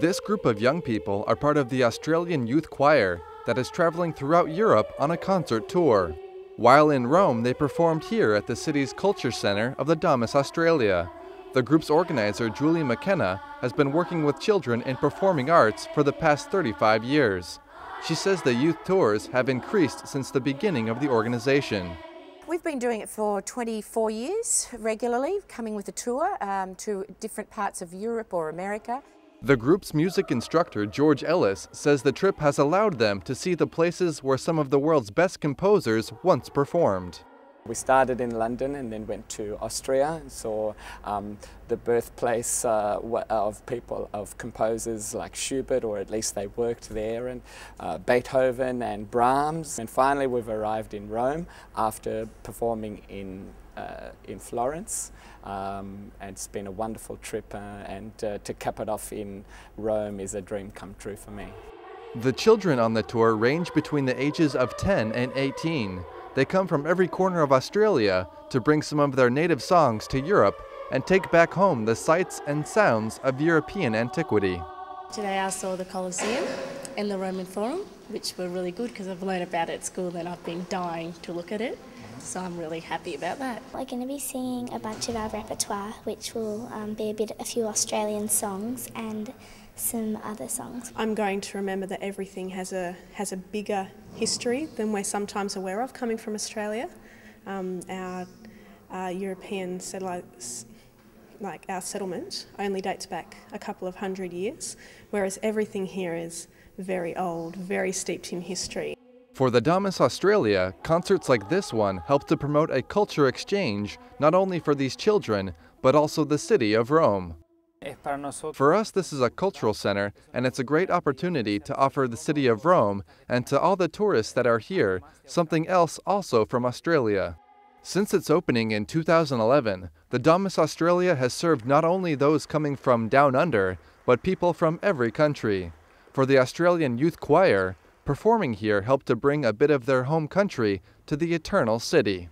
This group of young people are part of the Australian Youth Choir that is traveling throughout Europe on a concert tour. While in Rome, they performed here at the city's Culture Centre of the Domus Australia. The group's organizer, Julie McKenna, has been working with children in performing arts for the past 35 years. She says the youth tours have increased since the beginning of the organization. We've been doing it for 24 years regularly, coming with a tour um, to different parts of Europe or America. The group's music instructor, George Ellis, says the trip has allowed them to see the places where some of the world's best composers once performed. We started in London and then went to Austria and saw um, the birthplace uh, of people, of composers like Schubert, or at least they worked there, and uh, Beethoven and Brahms. And finally we've arrived in Rome after performing in in Florence um, and it's been a wonderful trip uh, and uh, to cap it off in Rome is a dream come true for me. The children on the tour range between the ages of 10 and 18. They come from every corner of Australia to bring some of their native songs to Europe and take back home the sights and sounds of European antiquity. Today I saw the Colosseum and the Roman Forum, which were really good because I've learned about it at school and I've been dying to look at it. So I'm really happy about that. We're going to be singing a bunch of our repertoire, which will um, be a bit, a few Australian songs and some other songs. I'm going to remember that everything has a has a bigger history than we're sometimes aware of coming from Australia. Um, our uh, European settlers, like our settlement, only dates back a couple of hundred years, whereas everything here is very old, very steeped in history. For the Domus Australia, concerts like this one help to promote a culture exchange not only for these children, but also the city of Rome. For us, this is a cultural center, and it's a great opportunity to offer the city of Rome and to all the tourists that are here something else also from Australia. Since its opening in 2011, the Domus Australia has served not only those coming from down under, but people from every country. For the Australian Youth Choir, performing here helped to bring a bit of their home country to the Eternal City.